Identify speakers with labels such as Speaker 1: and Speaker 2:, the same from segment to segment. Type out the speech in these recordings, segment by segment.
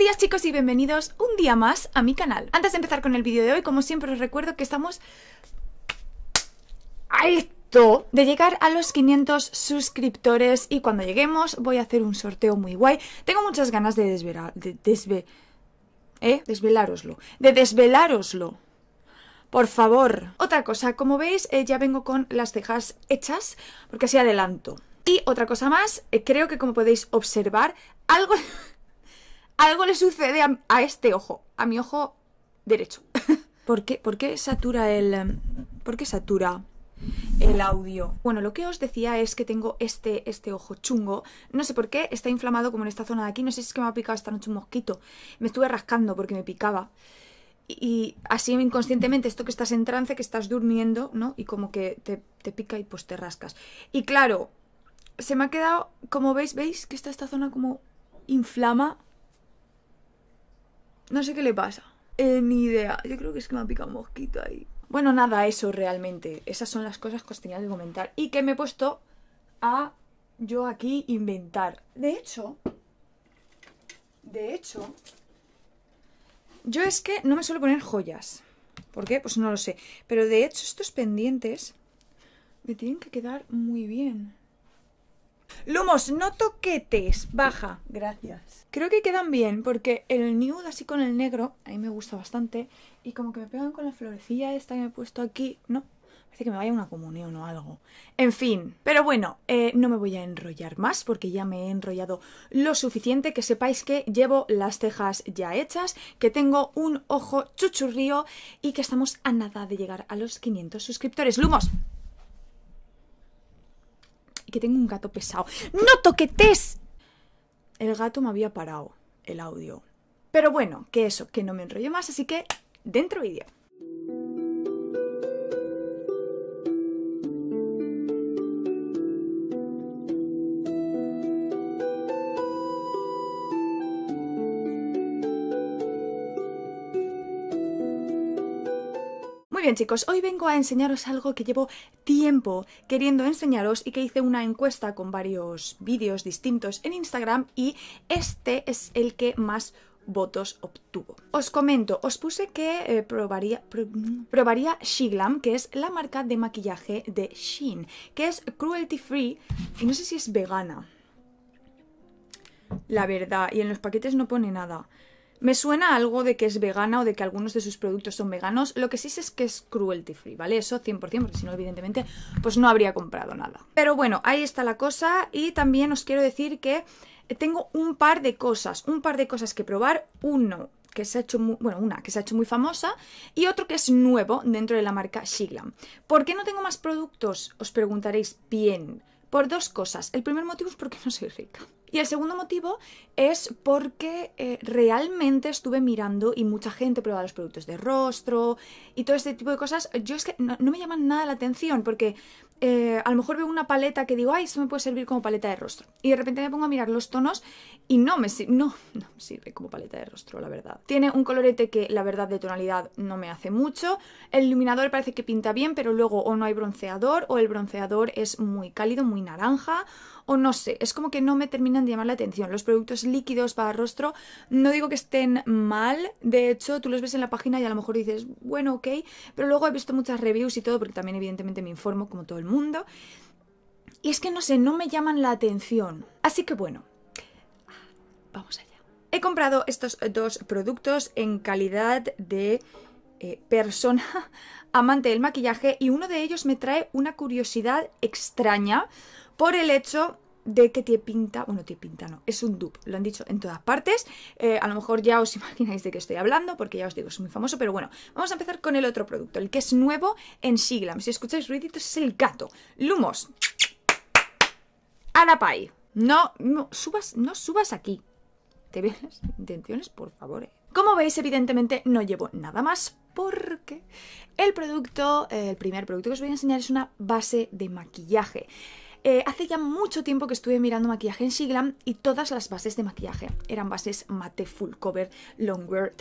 Speaker 1: días chicos y bienvenidos un día más a mi canal. Antes de empezar con el vídeo de hoy, como siempre os recuerdo que estamos a esto de llegar a los 500 suscriptores y cuando lleguemos voy a hacer un sorteo muy guay. Tengo muchas ganas de desvelar, de desve, ¿eh? de desvelároslo. Por favor. Otra cosa, como veis eh, ya vengo con las cejas hechas porque así adelanto. Y otra cosa más, eh, creo que como podéis observar, algo, algo le sucede a, a este ojo, a mi ojo derecho. ¿Por qué, ¿Por qué satura el... em, ¿Por qué satura el audio? Bueno, lo que os decía es que tengo este, este ojo chungo. No sé por qué, está inflamado como en esta zona de aquí. No sé si es que me ha picado esta noche un mosquito. Me estuve rascando porque me picaba. Y, y así inconscientemente, esto que estás en trance, que estás durmiendo, ¿no? Y como que te, te pica y pues te rascas. Y claro, se me ha quedado, como veis, ¿veis? Que está esta zona como inflama. No sé qué le pasa. Eh, ni idea. Yo creo que es que me ha picado un mosquito ahí. Bueno, nada, eso realmente. Esas son las cosas que os tenía que comentar. Y que me he puesto a yo aquí inventar. De hecho, de hecho, yo es que no me suelo poner joyas. ¿Por qué? Pues no lo sé. Pero de hecho, estos pendientes me tienen que quedar muy bien. Lumos, no toquetes. Baja. Gracias. Creo que quedan bien porque el nude así con el negro, a mí me gusta bastante. Y como que me pegan con la florecilla esta que me he puesto aquí. No, parece que me vaya a una comunión o algo. En fin, pero bueno, eh, no me voy a enrollar más porque ya me he enrollado lo suficiente. Que sepáis que llevo las cejas ya hechas, que tengo un ojo chuchurrío y que estamos a nada de llegar a los 500 suscriptores. Lumos, que tengo un gato pesado. ¡No toquetes! El gato me había parado el audio. Pero bueno, que eso, que no me enrollo más, así que dentro vídeo. Muy bien chicos, hoy vengo a enseñaros algo que llevo tiempo queriendo enseñaros y que hice una encuesta con varios vídeos distintos en Instagram y este es el que más votos obtuvo. Os comento, os puse que eh, probaría, pro- probaría Shiglam, que es la marca de maquillaje de Shein, que es cruelty free y no sé si es vegana. La verdad, y en los paquetes no pone nada. Me suena algo de que es vegana o de que algunos de sus productos son veganos. Lo que sí sé es que es cruelty free, ¿vale? Eso 100%, porque si no, evidentemente, pues no habría comprado nada. Pero bueno, ahí está la cosa. Y también os quiero decir que tengo un par de cosas, un par de cosas que probar. Uno que se ha hecho muy, bueno, una que se ha hecho muy famosa y otro que es nuevo dentro de la marca Shiglam. ¿Por qué no tengo más productos? Os preguntaréis bien. Por dos cosas. El primer motivo es porque no soy rica. Y el segundo motivo es porque eh, realmente estuve mirando y mucha gente prueba los productos de rostro y todo este tipo de cosas. Yo es que no, me llaman nada la atención porque eh, a lo mejor veo una paleta que digo, ay, esto me puede servir como paleta de rostro. Y de repente me pongo a mirar los tonos y no me, no, no me sirve como paleta de rostro, la verdad. Tiene un colorete que la verdad de tonalidad no me hace mucho. El iluminador parece que pinta bien, pero luego o no hay bronceador o el bronceador es muy cálido, muy naranja o no sé, es como que no me de llamar la atención. Los productos líquidos para rostro no digo que estén mal, de hecho tú los ves en la página y a lo mejor dices, bueno, ok, pero luego he visto muchas reviews y todo, porque también evidentemente me informo como todo el mundo. Y es que no sé, no me llaman la atención. Así que bueno, vamos allá. He comprado estos dos productos en calidad de eh, persona amante del maquillaje y uno de ellos me trae una curiosidad extraña por el hecho de que tiene pinta, bueno, tiene pinta no, es un dupe, lo han dicho en todas partes, Eh, a lo mejor ya os imagináis de qué estoy hablando, porque ya os digo, es muy famoso, pero bueno, vamos a empezar con el otro producto, el que es nuevo en Siglam, si escucháis ruiditos es el gato, Lumos, Arapai, no, no subas, no subas aquí, te ves las intenciones, por favor. eh. Como veis, evidentemente no llevo nada más porque el producto, el primer producto que os voy a enseñar es una base de maquillaje. Eh, hace ya mucho tiempo que estuve mirando maquillaje en Siglam y todas las bases de maquillaje eran bases mate, full cover, longwear,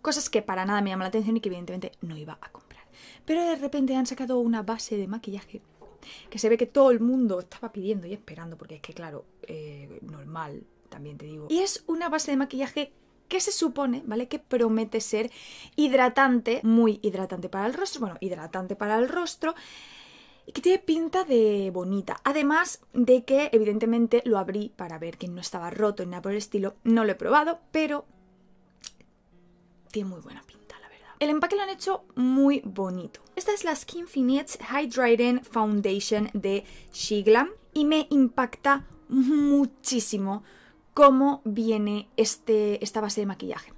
Speaker 1: cosas que para nada me llaman la atención y que evidentemente no iba a comprar. Pero de repente han sacado una base de maquillaje que se ve que todo el mundo estaba pidiendo y esperando, porque es que, claro, eh, normal, también te digo. Y es una base de maquillaje que se supone, ¿vale? Que promete ser hidratante, muy hidratante para el rostro, bueno, hidratante para el rostro, y que tiene pinta de bonita. Además de que, evidentemente, lo abrí para ver que no estaba roto ni nada por el estilo. No lo he probado, pero tiene muy buena pinta, la verdad. El empaque lo han hecho muy bonito. Esta es la Skin Finesse Hydrating Foundation de Shiglam y me impacta muchísimo cómo viene este, esta base de maquillaje.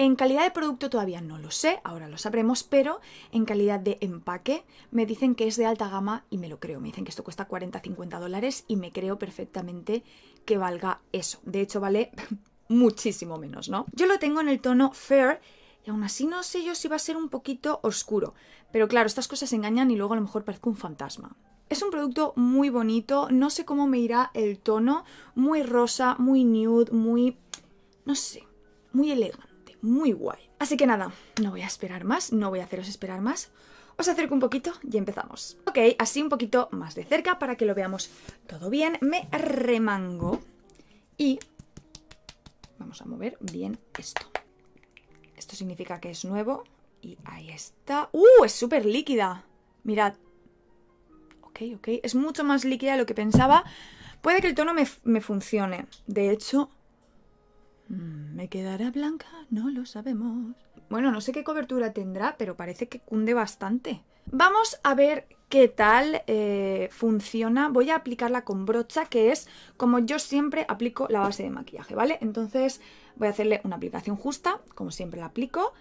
Speaker 1: En calidad de producto todavía no lo sé, ahora lo sabremos, pero en calidad de empaque me dicen que es de alta gama y me lo creo. Me dicen que esto cuesta 40-50 dólares y me creo perfectamente que valga eso. De hecho, vale muchísimo menos, ¿no? Yo lo tengo en el tono Fair y aún así no sé yo si va a ser un poquito oscuro. Pero claro, estas cosas engañan y luego a lo mejor parezco un fantasma. Es un producto muy bonito, no sé cómo me irá el tono, muy rosa, muy nude, muy... no sé, muy elegante, muy guay. Así que nada, no voy a esperar más, no voy a haceros esperar más. Os acerco un poquito y empezamos. Ok, así un poquito más de cerca para que lo veamos todo bien. Me remango y vamos a mover bien esto. Esto significa que es nuevo y ahí está. ¡Uh! Es súper líquida. Mirad, ok, Es mucho más líquida de lo que pensaba. Puede que el tono me, funcione. De hecho, mm, ¿me quedará blanca? No lo sabemos. Bueno, no sé qué cobertura tendrá, pero parece que cunde bastante. Vamos a ver qué tal eh, funciona. Voy a aplicarla con brocha, que es como yo siempre aplico la base de maquillaje, ¿vale? Entonces voy a hacerle una aplicación justa, como siempre la aplico,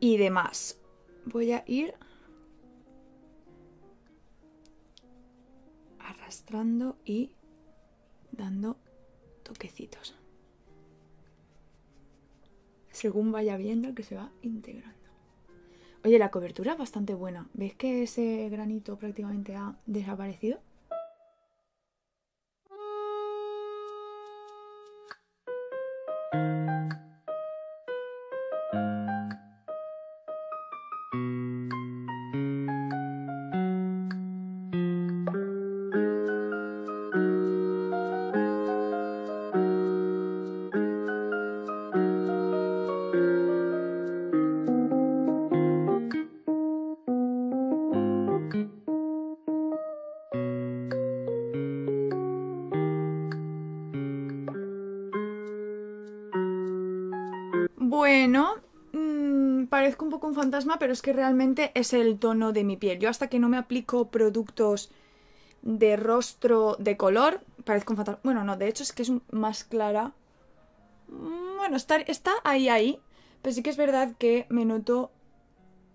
Speaker 1: y demás. Voy a ir arrastrando y dando toquecitos. Según vaya viendo que se va integrando. Oye, la cobertura es bastante buena. ¿Ves que ese granito prácticamente ha desaparecido? Bueno, mm, parezco un poco un fantasma, pero es que realmente es el tono de mi piel. Yo hasta que no me aplico productos de rostro de color, parezco un fantasma. Bueno, no, de hecho es que es más clara. Mm, bueno, está, está ahí, ahí. Pero sí que es verdad que me noto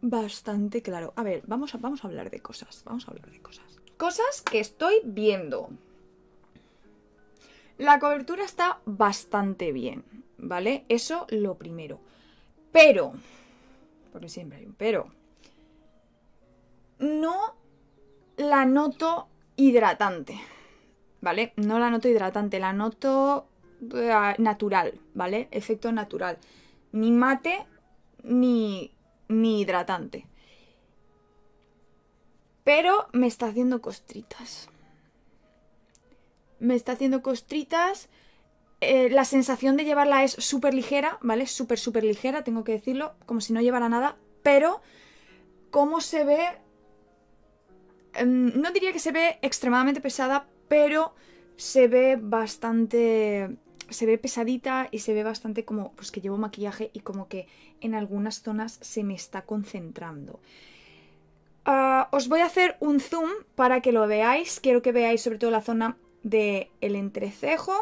Speaker 1: bastante claro. A ver, vamos a, vamos a hablar de cosas. Vamos a hablar de cosas. Cosas que estoy viendo. La cobertura está bastante bien, ¿vale? Eso lo primero. Pero, porque siempre hay un pero, no la noto hidratante, ¿vale? No la noto hidratante, la noto eh, natural, ¿vale? Efecto natural. Ni mate ni, ni hidratante. Pero me está haciendo costritas. Me está haciendo costritas eh, la sensación de llevarla es súper ligera, ¿vale? Súper, súper ligera, tengo que decirlo, como si no llevara nada, pero cómo se ve... Em, no diría que se ve extremadamente pesada, pero se ve bastante... Se ve pesadita y se ve bastante como pues que llevo maquillaje y como que en algunas zonas se me está concentrando. Ah, os voy a hacer un zoom para que lo veáis. Quiero que veáis sobre todo la zona del el entrecejo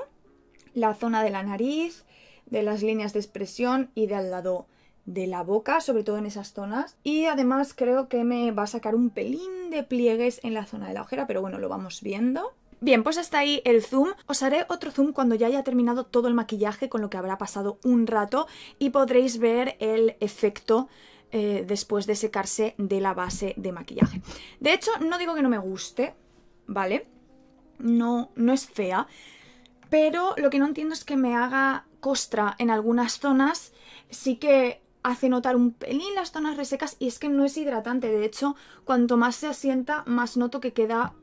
Speaker 1: la zona de la nariz, de las líneas de expresión y de al lado de la boca, sobre todo en esas zonas. Y además creo que me va a sacar un pelín de pliegues en la zona de la ojera, pero bueno, lo vamos viendo. Bien, pues hasta ahí el zoom. Os haré otro zoom cuando ya haya terminado todo el maquillaje, con lo que habrá pasado un rato y podréis ver el efecto eh, después de secarse de la base de maquillaje. De hecho, no digo que no me guste, ¿vale? No, no es fea, pero lo que no entiendo es que me haga costra en algunas zonas, sí que hace notar un pelín las zonas resecas y es que no es hidratante, de hecho, cuanto más se asienta, más noto que queda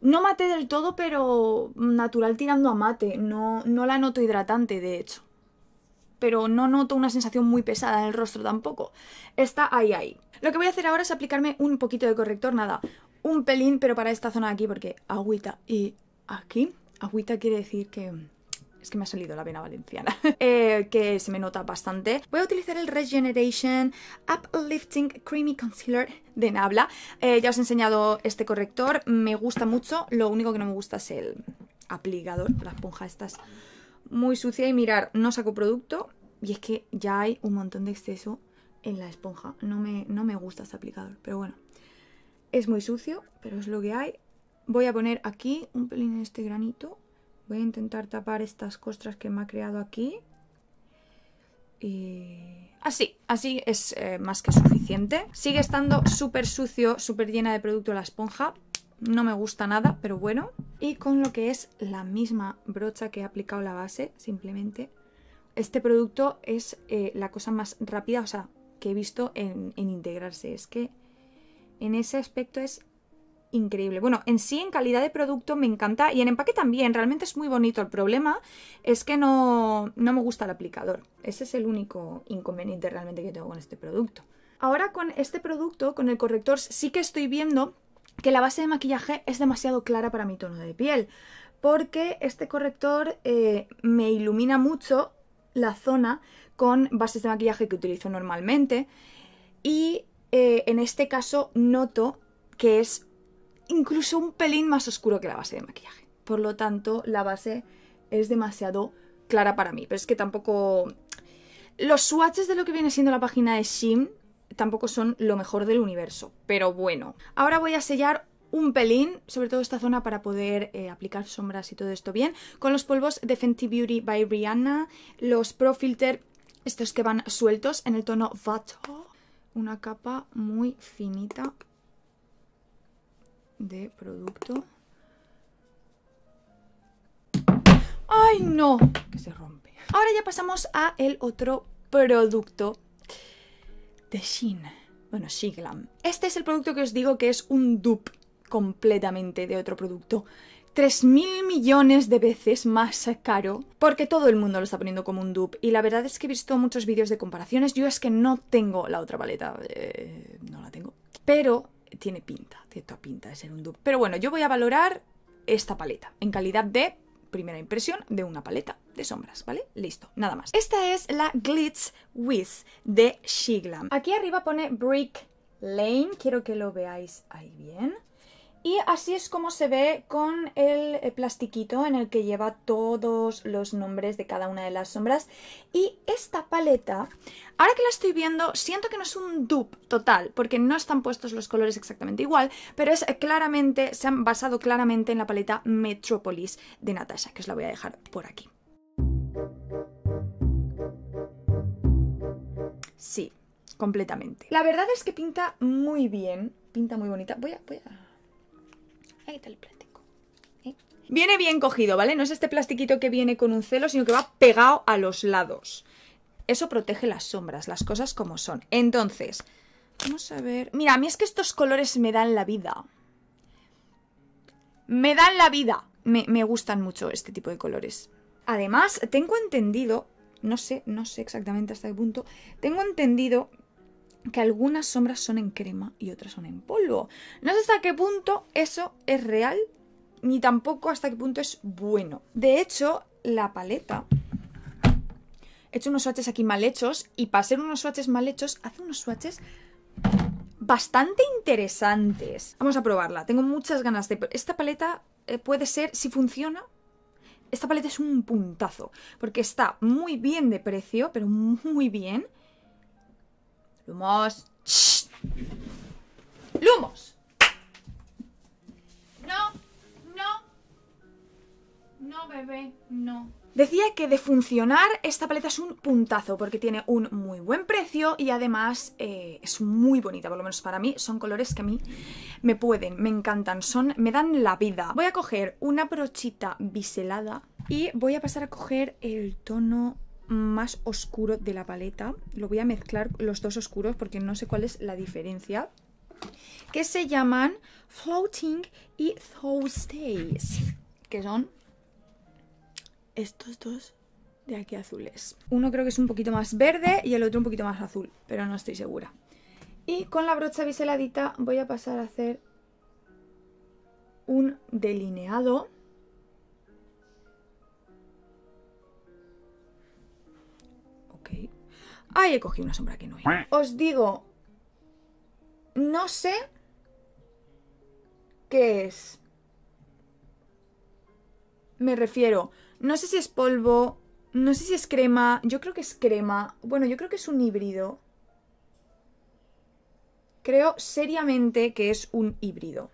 Speaker 1: No mate del todo, pero natural tirando a mate. No, no la noto hidratante, de hecho. Pero no noto una sensación muy pesada en el rostro tampoco. Está ahí, ahí. Lo que voy a hacer ahora es aplicarme un poquito de corrector, nada, un pelín, pero para esta zona de aquí, porque agüita y aquí. Agüita quiere decir que es que me ha salido la vena valenciana, eh, que se me nota bastante. Voy a utilizar el Regeneration Uplifting Creamy Concealer de Nabla. Eh, ya os he enseñado este corrector, me gusta mucho, lo único que no me gusta es el aplicador, la esponja esta es muy sucia y mirar, no saco producto y es que ya hay un montón de exceso en la esponja, no me, no me gusta este aplicador, pero bueno, es muy sucio, pero es lo que hay. Voy a poner aquí un pelín en este granito Voy a intentar tapar estas costras que me ha creado aquí. Y... Así, así es eh, más que suficiente. Sigue estando súper sucio, súper llena de producto la esponja. No me gusta nada, pero bueno. Y con lo que es la misma brocha que he aplicado la base, simplemente. Este producto es eh, la cosa más rápida, o sea, que he visto en, en integrarse. Es que en ese aspecto es increíble. Bueno, en sí, en calidad de producto me encanta y en empaque también, realmente es muy bonito. El problema es que no, no me gusta el aplicador. Ese es el único inconveniente realmente que tengo con este producto. Ahora con este producto, con el corrector, sí que estoy viendo que la base de maquillaje es demasiado clara para mi tono de piel. Porque este corrector eh, me ilumina mucho la zona con bases de maquillaje que utilizo normalmente. Y eh, en este caso noto que es incluso un pelín más oscuro que la base de maquillaje. Por lo tanto, la base es demasiado clara para mí. Pero es que tampoco... Los swatches de lo que viene siendo la página de Shim tampoco son lo mejor del universo. Pero bueno. Ahora voy a sellar un pelín, sobre todo esta zona, para poder eh, aplicar sombras y todo esto bien. Con los polvos de Fenty Beauty by Rihanna. Los Pro Filter, estos que van sueltos en el tono Vato. Una capa muy finita de producto. ¡Ay, no! Que se rompe. Ahora ya pasamos a el otro producto de Shein. Bueno, Shiglam. Este es el producto que os digo que es un dupe completamente de otro producto. 3.000 millones de veces más caro porque todo el mundo lo está poniendo como un dupe y la verdad es que he visto muchos vídeos de comparaciones yo es que no tengo la otra paleta eh, no la tengo pero tiene pinta, tiene toda pinta de ser un dupe. Pero bueno, yo voy a valorar esta paleta en calidad de primera impresión de una paleta de sombras, ¿vale? Listo, nada más. Esta es la Glitz Wiz de Shiglam. Aquí arriba pone Brick Lane, quiero que lo veáis ahí bien. Y así es como se ve con el plastiquito en el que lleva todos los nombres de cada una de las sombras. Y esta paleta, ahora que la estoy viendo, siento que no es un dupe total, porque no están puestos los colores exactamente igual, pero es claramente, se han basado claramente en la paleta Metropolis de Natasha, que os la voy a dejar por aquí. Sí, completamente. La verdad es que pinta muy bien, pinta muy bonita. Voy a... Voy a Ahí está el plástico. ¿eh? Viene bien cogido, ¿vale? No es este plastiquito que viene con un celo, sino que va pegado a los lados. Eso protege las sombras, las cosas como son. Entonces, vamos a ver... Mira, a mí es que estos colores me dan la vida. Me dan la vida. Me, me gustan mucho este tipo de colores. Además, tengo entendido, no sé, no sé exactamente hasta qué punto, tengo entendido que algunas sombras son en crema y otras son en polvo. No sé hasta qué punto eso es real, ni tampoco hasta qué punto es bueno. De hecho, la paleta... He hecho unos swatches aquí mal hechos y para ser unos swatches mal hechos, hace unos swatches bastante interesantes. Vamos a probarla. Tengo muchas ganas de... Esta paleta eh, puede ser, si funciona, esta paleta es un puntazo. Porque está muy bien de precio, pero muy bien. Lumos. Lumos. No, no. No, bebé, no. Decía que de funcionar esta paleta es un puntazo porque tiene un muy buen precio y además eh, es muy bonita, por lo menos para mí. Son colores que a mí me pueden, me encantan, son, me dan la vida. Voy a coger una brochita biselada y voy a pasar a coger el tono más oscuro de la paleta. Lo voy a mezclar los dos oscuros porque no sé cuál es la diferencia. que se llaman Floating y Thursdays, que son estos dos de aquí azules. Uno creo que es un poquito más verde y el otro un poquito más azul, pero no estoy segura. Y con la brocha biseladita voy a pasar a hacer un delineado. Ahí he cogido una sombra que no hay. Os digo, no sé qué es. Me refiero, no sé si es polvo, no sé si es crema, yo creo que es crema. Bueno, yo creo que es un híbrido. Creo seriamente que es un híbrido.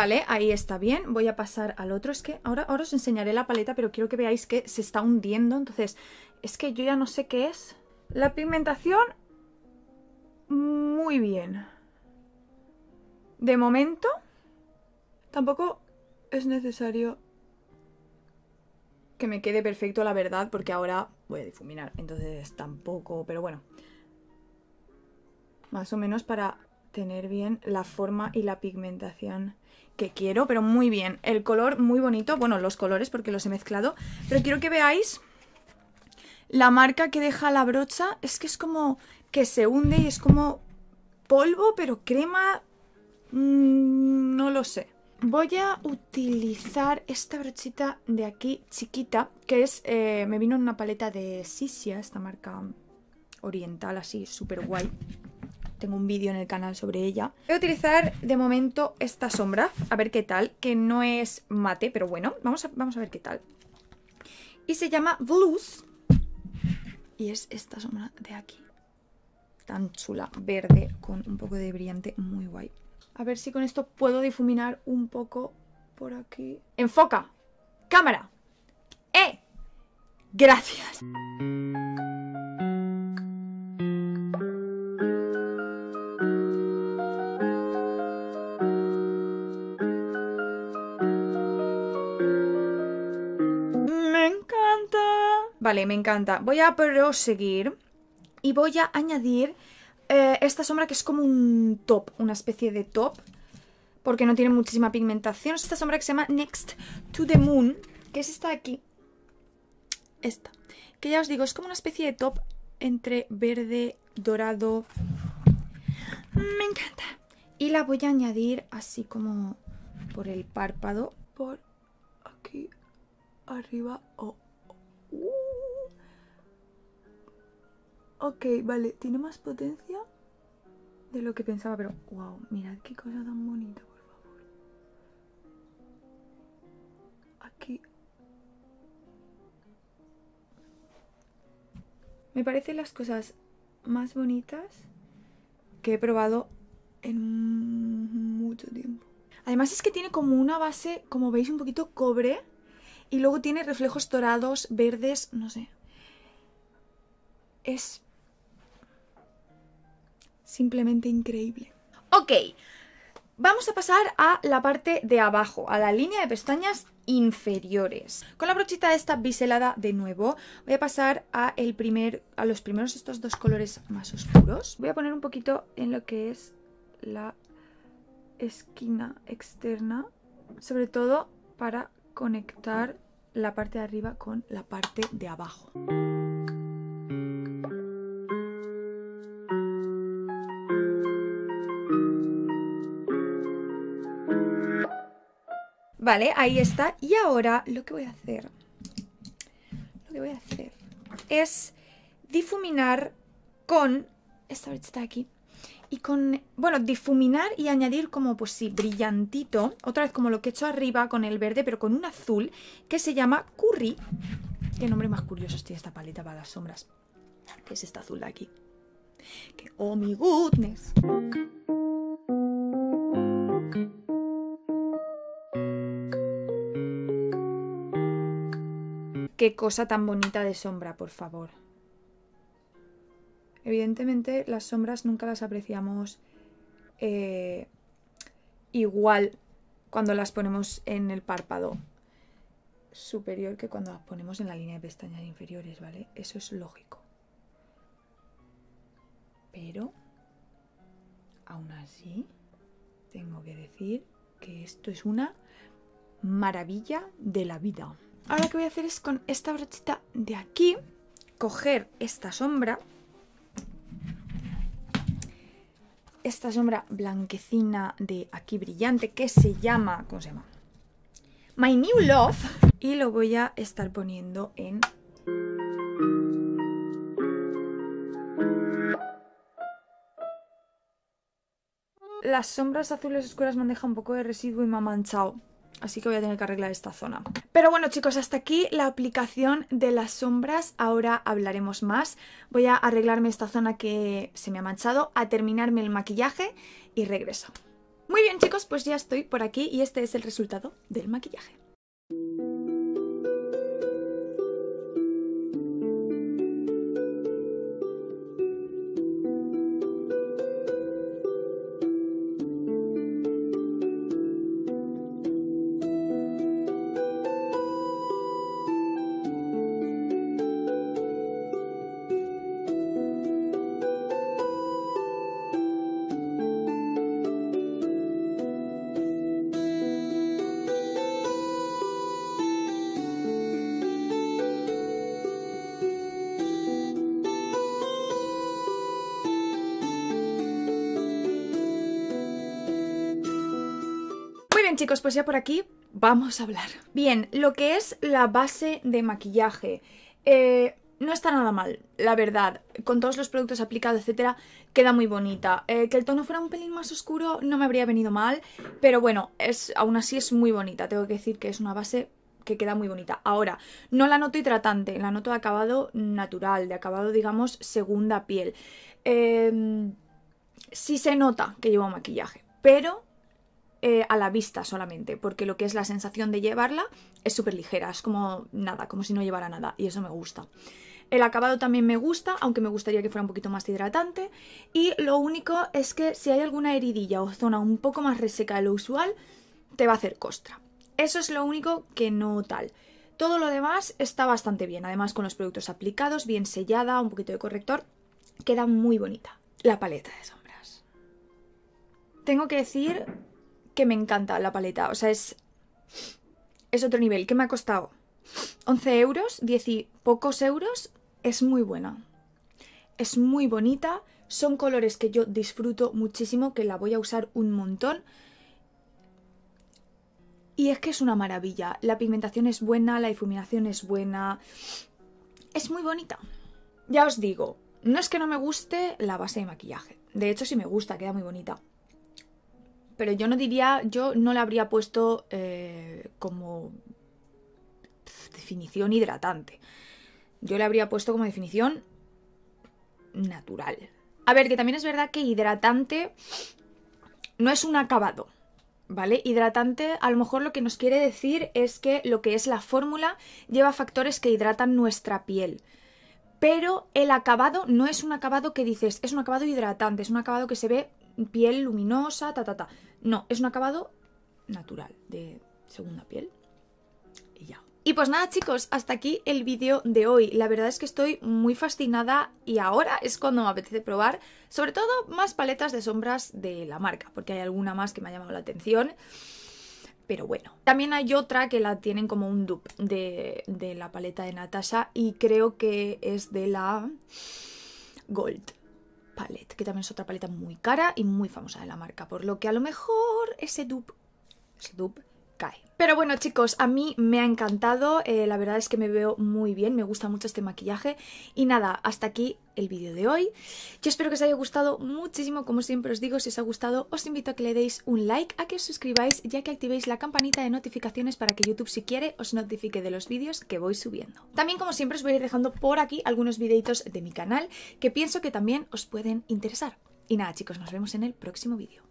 Speaker 1: Vale, ahí está bien. Voy a pasar al otro. Es que ahora, ahora os enseñaré la paleta, pero quiero que veáis que se está hundiendo. Entonces, es que yo ya no sé qué es. La pigmentación, muy bien. De momento, tampoco es necesario que me quede perfecto, la verdad, porque ahora voy a difuminar. Entonces, tampoco, pero bueno. Más o menos para tener bien la forma y la pigmentación que quiero, pero muy bien. El color muy bonito, bueno, los colores porque los he mezclado, pero quiero que veáis la marca que deja la brocha, es que es como que se hunde y es como polvo, pero crema, mm, no lo sé. Voy a utilizar esta brochita de aquí, chiquita, que es, eh, me vino en una paleta de Sisia, esta marca oriental así, súper guay. Tengo un vídeo en el canal sobre ella. Voy a utilizar de momento esta sombra, a ver qué tal, que no es mate, pero bueno, vamos a, vamos a ver qué tal. Y se llama Blues. Y es esta sombra de aquí. Tan chula, verde, con un poco de brillante, muy guay. A ver si con esto puedo difuminar un poco por aquí. ¡Enfoca! ¡Cámara! ¡Eh! Gracias. Vale, me encanta. Voy a proseguir y voy a añadir eh, esta sombra que es como un top, una especie de top, porque no tiene muchísima pigmentación. Es esta sombra que se llama Next to the Moon, que es esta de aquí. Esta. Que ya os digo, es como una especie de top entre verde, dorado. Me encanta. Y la voy a añadir así como por el párpado, por aquí arriba. Oh. Ok, vale, tiene más potencia de lo que pensaba, pero wow, mirad qué cosa tan bonita, por favor. Aquí. Me parecen las cosas más bonitas que he probado en mucho tiempo. Además es que tiene como una base, como veis, un poquito cobre. Y luego tiene reflejos dorados, verdes, no sé. Es simplemente increíble. Ok, vamos a pasar a la parte de abajo, a la línea de pestañas inferiores. Con la brochita esta biselada de nuevo, voy a pasar a, el primer, a los primeros estos dos colores más oscuros. Voy a poner un poquito en lo que es la esquina externa, sobre todo para conectar la parte de arriba con la parte de abajo. Vale, ahí está. Y ahora lo que voy a hacer, lo que voy a hacer es difuminar con esta de aquí. Y con, bueno, difuminar y añadir como, pues sí, brillantito. Otra vez como lo que he hecho arriba con el verde, pero con un azul que se llama Curry. Qué nombre más curioso tiene esta paleta para las sombras. Que es esta azul de aquí. Que, oh, mi goodness. Qué cosa tan bonita de sombra, por favor. Evidentemente las sombras nunca las apreciamos eh, igual cuando las ponemos en el párpado. superior que cuando las ponemos en la línea de pestañas inferiores, ¿vale? Eso es lógico. Pero, aún así, tengo que decir que esto es una maravilla de la vida. Ahora lo que voy a hacer es con esta brochita de aquí, coger esta sombra, esta sombra blanquecina de aquí brillante que se llama, ¿cómo se llama? My New Love y lo voy a estar poniendo en las sombras azules oscuras me han dejado un poco de residuo y me ha manchado. Así que voy a tener que arreglar esta zona. Pero bueno chicos, hasta aquí la aplicación de las sombras. Ahora hablaremos más. Voy a arreglarme esta zona que se me ha manchado, a terminarme el maquillaje y regreso. Muy bien chicos, pues ya estoy por aquí y este es el resultado del maquillaje. Chicos, pues ya por aquí vamos a hablar. Bien, lo que es la base de maquillaje. Eh, no está nada mal, la verdad. Con todos los productos aplicados, etcétera, queda muy bonita. Eh, que el tono fuera un pelín más oscuro no me habría venido mal, pero bueno, es, aún así es muy bonita. Tengo que decir que es una base que queda muy bonita. Ahora, no la noto hidratante, la noto de acabado natural, de acabado, digamos, segunda piel. Eh, sí se nota que llevo maquillaje, pero eh, a la vista solamente, porque lo que es la sensación de llevarla es súper ligera, es como nada, como si no llevara nada, y eso me gusta. El acabado también me gusta, aunque me gustaría que fuera un poquito más hidratante. Y lo único es que si hay alguna heridilla o zona un poco más reseca de lo usual, te va a hacer costra. Eso es lo único que no tal. Todo lo demás está bastante bien, además con los productos aplicados, bien sellada, un poquito de corrector, queda muy bonita. La paleta de sombras. Tengo que decir que me encanta la paleta. O sea, es, es otro nivel. ¿Qué me ha costado? 11 euros, 10 y pocos euros. Es muy buena. Es muy bonita. Son colores que yo disfruto muchísimo, que la voy a usar un montón. Y es que es una maravilla. La pigmentación es buena, la difuminación es buena. Es muy bonita. Ya os digo, no es que no me guste la base de maquillaje. De hecho, sí me gusta, queda muy bonita pero yo no diría, yo no le habría puesto eh, como definición hidratante. Yo le habría puesto como definición natural. A ver, que también es verdad que hidratante no es un acabado, ¿vale? Hidratante a lo mejor lo que nos quiere decir es que lo que es la fórmula lleva factores que hidratan nuestra piel. Pero el acabado no es un acabado que dices, es un acabado hidratante, es un acabado que se ve piel luminosa, ta, ta, ta. No, es un acabado natural de segunda piel. Y ya. Y pues nada chicos, hasta aquí el vídeo de hoy. La verdad es que estoy muy fascinada y ahora es cuando me apetece probar, sobre todo más paletas de sombras de la marca, porque hay alguna más que me ha llamado la atención. Pero bueno, también hay otra que la tienen como un dupe de, de la paleta de Natasha y creo que es de la Gold que también es otra paleta muy cara y muy famosa de la marca, por lo que a lo mejor ese dupe, ese dupe cae. Pero bueno chicos, a mí me ha encantado, eh, la verdad es que me veo muy bien, me gusta mucho este maquillaje y nada, hasta aquí el vídeo de hoy. Yo espero que os haya gustado muchísimo, como siempre os digo, si os ha gustado os invito a que le deis un like, a que os suscribáis ya que activéis la campanita de notificaciones para que YouTube si quiere os notifique de los vídeos que voy subiendo. También como siempre os voy a ir dejando por aquí algunos videitos de mi canal que pienso que también os pueden interesar. Y nada chicos, nos vemos en el próximo vídeo.